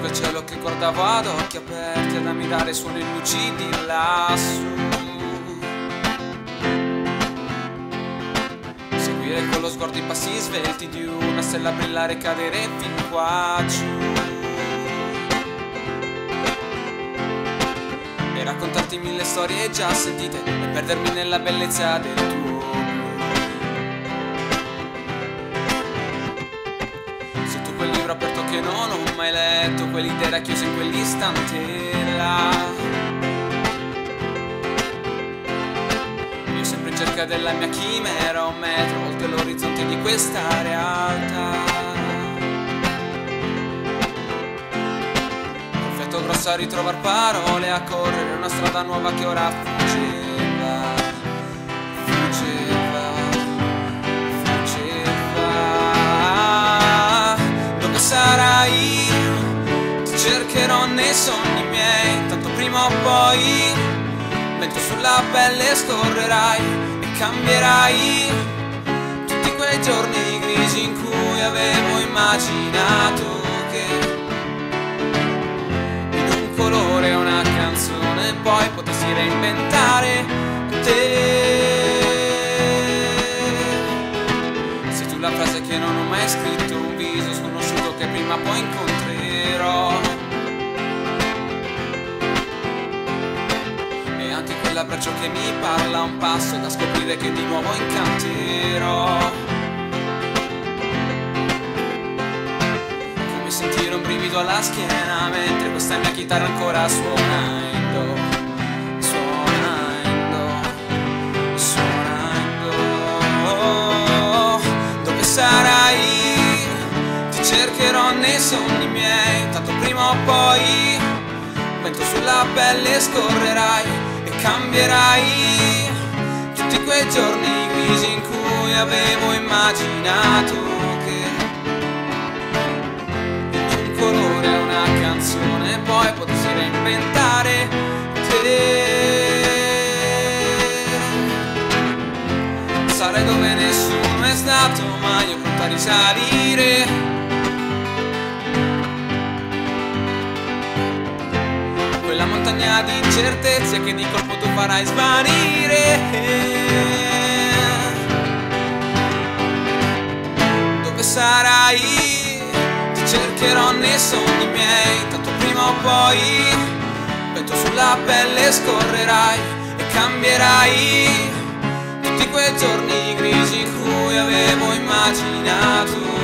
dal cielo che guardavo ad occhi aperti ad ammirare suoni lucidi lassù. Seguire con lo sguardo i passi svelti di una stella brillare e cadere fin qua giù. E raccontarti mille storie già sentite e perdermi nella bellezza del tuo aperto che non ho mai letto, quell'idea chiusa in quell'istante là. Io sempre in cerca della mia chimera, un metro oltre l'orizzonte di questa realtà. Col fiato grosso a ritrovar parole, a correre una strada nuova che ora fuggeva, prima o poi Mentre sulla pelle scorrerai E cambierai. Tutti quei giorni grigi in cui avevo immaginato Che In un colore una canzone Poi potessi reinventare te. Sei tu la frase che non ho mai scritto Un viso sconosciuto che prima o poi incontrerò Anche quell'abbraccio che mi parla un passo da scoprire che di nuovo incanterò. Come sentire un brivido alla schiena mentre questa mia chitarra ancora suona sarai? cercherò nei sogni miei, tanto prima o poi, mentre sulla pelle scorrerai. e cambierai tutti quei giorni grigi in cui avevo immaginato che in un colore una canzone poi potessi reinventare te. Sarai dove nessuno è stato, ma io pronta a risalire. Montagna di incertezze che di colpo tu farai svanire. Dove sarai? Ti cercherò nei sogni miei, tanto prima o poi, vento sulla pelle scorrerai e cambierai tutti quei giorni grigi in cui avevo immaginato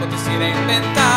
in un colore una